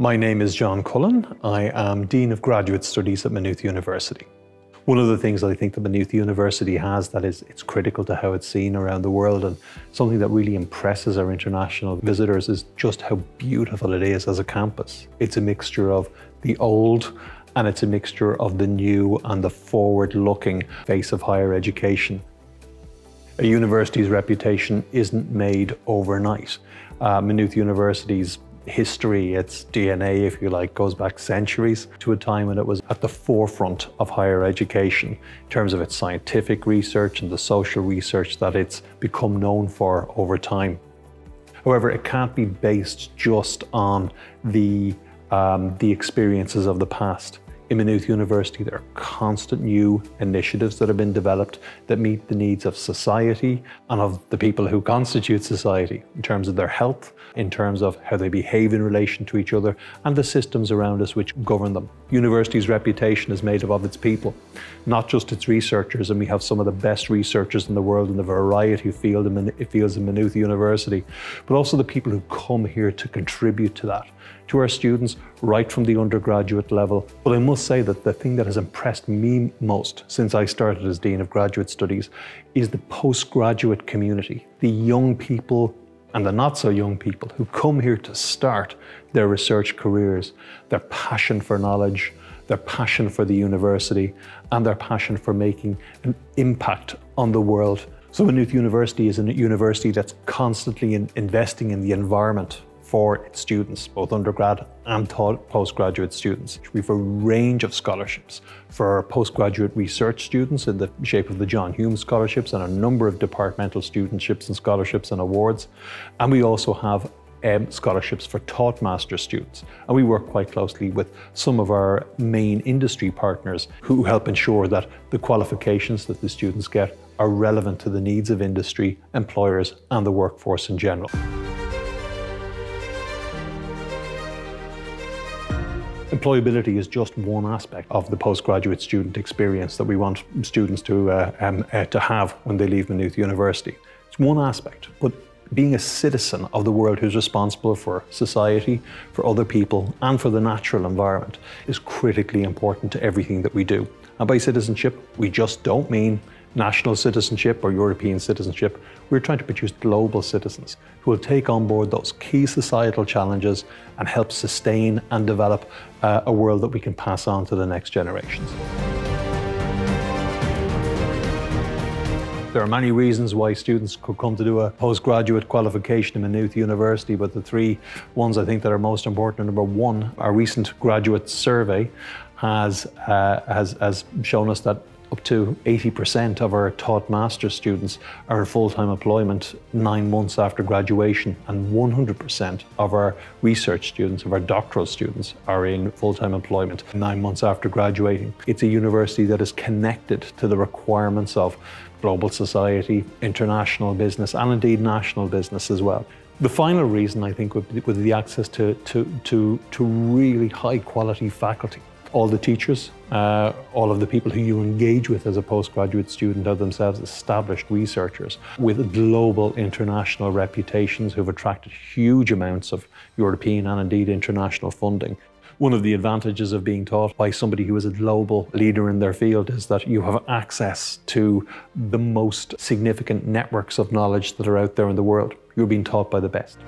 My name is John Cullen. I am Dean of Graduate Studies at Maynooth University. One of the things that I think that Maynooth University has that is it's critical to how it's seen around the world and something that really impresses our international visitors is just how beautiful it is as a campus. It's a mixture of the old and it's a mixture of the new and the forward-looking face of higher education. A university's reputation isn't made overnight. Uh, Maynooth University's history, its DNA, if you like, goes back centuries to a time when it was at the forefront of higher education in terms of its scientific research and the social research that it's become known for over time. However, it can't be based just on the, um, the experiences of the past. In Maynooth University, there are constant new initiatives that have been developed that meet the needs of society and of the people who constitute society in terms of their health, in terms of how they behave in relation to each other, and the systems around us which govern them. University's reputation is made up of its people, not just its researchers, and we have some of the best researchers in the world in the variety of field in, fields in Maynooth University, but also the people who come here to contribute to that to our students right from the undergraduate level. But I must say that the thing that has impressed me most since I started as Dean of Graduate Studies is the postgraduate community, the young people and the not so young people who come here to start their research careers, their passion for knowledge, their passion for the university, and their passion for making an impact on the world. So Maynooth University is a university that's constantly in investing in the environment for students, both undergrad and postgraduate students. We have a range of scholarships for postgraduate research students in the shape of the John Hume Scholarships and a number of departmental studentships and scholarships and awards. And we also have um, scholarships for taught master students. And we work quite closely with some of our main industry partners who help ensure that the qualifications that the students get are relevant to the needs of industry, employers and the workforce in general. Employability is just one aspect of the postgraduate student experience that we want students to, uh, um, uh, to have when they leave Maynooth University. It's one aspect, but being a citizen of the world who's responsible for society, for other people, and for the natural environment is critically important to everything that we do. And by citizenship, we just don't mean national citizenship or European citizenship. We're trying to produce global citizens who will take on board those key societal challenges and help sustain and develop uh, a world that we can pass on to the next generations. There are many reasons why students could come to do a postgraduate qualification in Maynooth University, but the three ones I think that are most important number one, our recent graduate survey has, uh, has, has shown us that up to 80% of our taught master students are in full-time employment nine months after graduation and 100% of our research students, of our doctoral students are in full-time employment nine months after graduating. It's a university that is connected to the requirements of global society, international business and indeed national business as well. The final reason I think would be, would be the access to, to, to, to really high quality faculty all the teachers, uh, all of the people who you engage with as a postgraduate student are themselves established researchers with global international reputations who've attracted huge amounts of European and indeed international funding. One of the advantages of being taught by somebody who is a global leader in their field is that you have access to the most significant networks of knowledge that are out there in the world. You're being taught by the best.